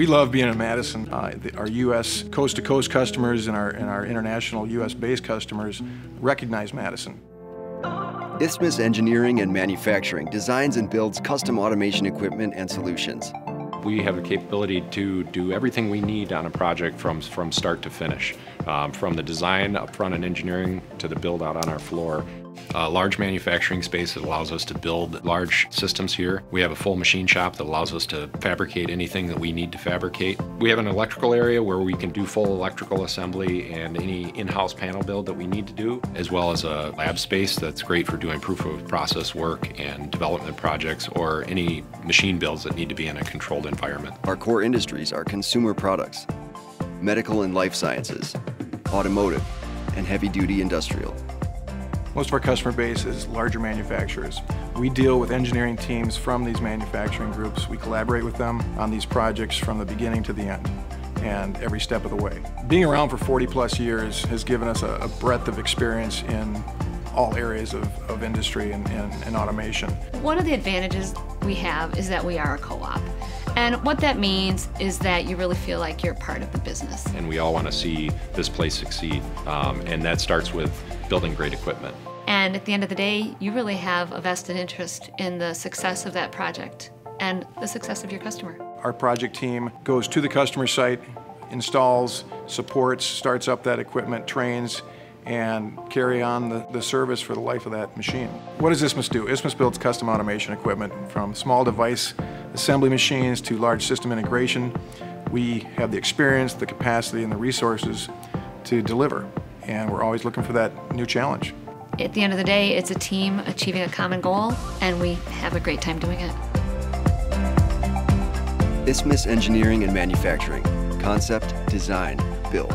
We love being in Madison. Uh, the, our U.S. coast-to-coast customers and our, and our international U.S.-based customers recognize Madison. Isthmus Engineering and Manufacturing designs and builds custom automation equipment and solutions. We have the capability to do everything we need on a project from, from start to finish, um, from the design up front and engineering to the build out on our floor. A large manufacturing space that allows us to build large systems here. We have a full machine shop that allows us to fabricate anything that we need to fabricate. We have an electrical area where we can do full electrical assembly and any in-house panel build that we need to do, as well as a lab space that's great for doing proof of process work and development projects or any machine builds that need to be in a controlled environment. Our core industries are consumer products, medical and life sciences, automotive, and heavy-duty industrial. Most of our customer base is larger manufacturers. We deal with engineering teams from these manufacturing groups. We collaborate with them on these projects from the beginning to the end and every step of the way. Being around for 40 plus years has given us a, a breadth of experience in all areas of, of industry and, and, and automation. One of the advantages we have is that we are a co-op. And what that means is that you really feel like you're part of the business. And we all want to see this place succeed. Um, and that starts with building great equipment. And at the end of the day, you really have a vested interest in the success of that project and the success of your customer. Our project team goes to the customer site, installs, supports, starts up that equipment, trains, and carry on the, the service for the life of that machine. What does Isthmus do? Isthmus builds custom automation equipment from small device assembly machines to large system integration. We have the experience, the capacity, and the resources to deliver, and we're always looking for that new challenge. At the end of the day, it's a team achieving a common goal, and we have a great time doing it. Isthmus Engineering and Manufacturing. Concept, design, build.